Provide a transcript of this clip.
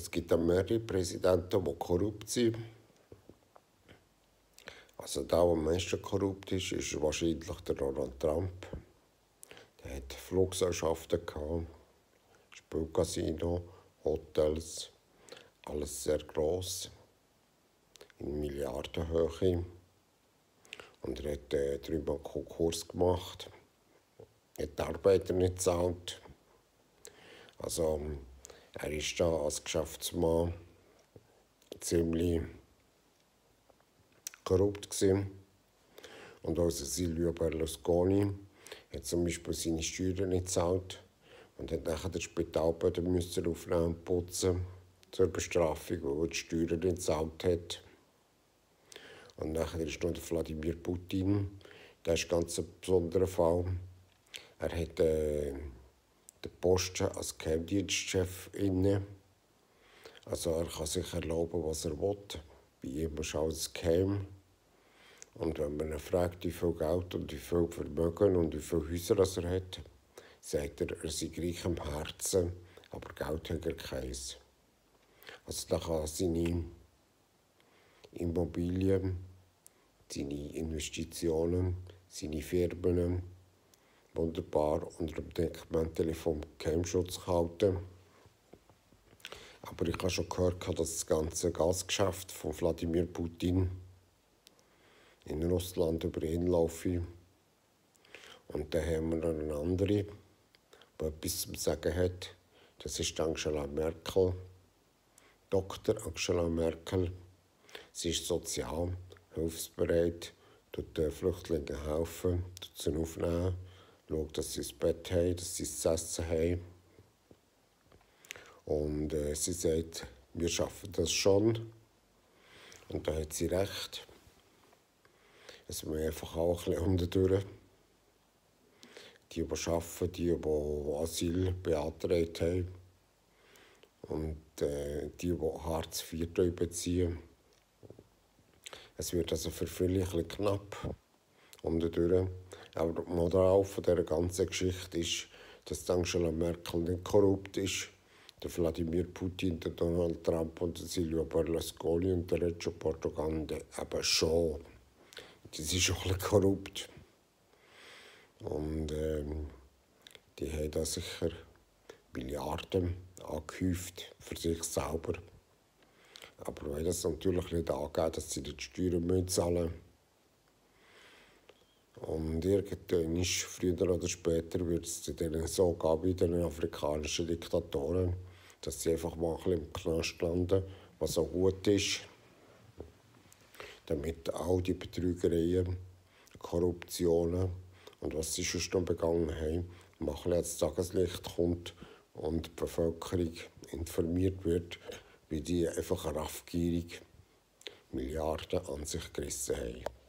es gibt mehrere Präsidenten, die korrupt sind. Also der, der am meisten korrupt ist, ist wahrscheinlich der Donald Trump. Der hat Fluggesellschaften gehabt, Spielcasino, Hotels, alles sehr gross, in Milliardenhöhe. Und er hat äh, dreimal Konkurs gemacht, hat die Arbeiter nicht gezahlt. Also er ist da als Geschäftsmann ziemlich korrupt gewesen. Und auch Silvio Berlusconi hat zum Beispiel seine Steuern nicht gezahlt und hat nachher den Spitalboden müssen aufnehmen und putzen zur Bestrafung, weil er die Steuern nicht gezahlt hat. Und nachher ist noch der Wladimir Putin. Das ist ein ganz besonderer Fall. Er hat äh, den Posten als Geheimdienstchef inne. Also er kann sich erlauben, was er will. Bei ihm ist alles geheim. Und wenn man ihn fragt, wie viel Geld und wie viel Vermögen und wie viele Häuser er hat, sagt er, er sei reich am Herzen, aber Geld hat er keins. Also da kann seine Immobilien, seine Investitionen, seine Firmen wunderbar unter dem Deckmantel vom Geheimschutz halten. Aber ich habe schon gehört, dass das ganze Gasgeschäft von Wladimir Putin in Russland über ihn laufe. Und dann haben wir noch eine andere, die etwas zu sagen hat. Das ist Angela Merkel, Dr. Angela Merkel. Sie ist sozial, hilfsbereit, tut den Flüchtlingen helfen, tut sie aufnehmen, schaut, dass sie das Bett haben, dass sie das Essen haben. Und äh, sie sagt, wir schaffen das schon. Und da hat sie recht. Es wir einfach auch ein bisschen unterdurch. Die, die arbeiten, die, die Asyl beantragt haben und äh, die, die Hartz IV beziehen. Es wird also für viele ein bisschen knapp unterdurch. Aber die Moral von dieser ganzen Geschichte ist, dass Angela Merkel nicht korrupt ist, der Wladimir Putin, der Donald Trump und der Silvio Berlusconi und der Reggio Portogande eben schon das ist auch ein korrupt. Und ähm, die haben da sicher Milliarden angehäuft für sich selber. Aber wenn das natürlich nicht angeht, dass sie die Steuern zahlen müssen, und irgendwann früher oder später wird es denen so gehen wie den afrikanischen Diktatoren, dass sie einfach mal ein bisschen im Knast landen, was auch gut ist damit all die Betrügereien, Korruptionen und was sie schon begangen haben, mal ans Tageslicht kommt und die Bevölkerung informiert wird, wie die einfach raffgierig Milliarden an sich gerissen haben.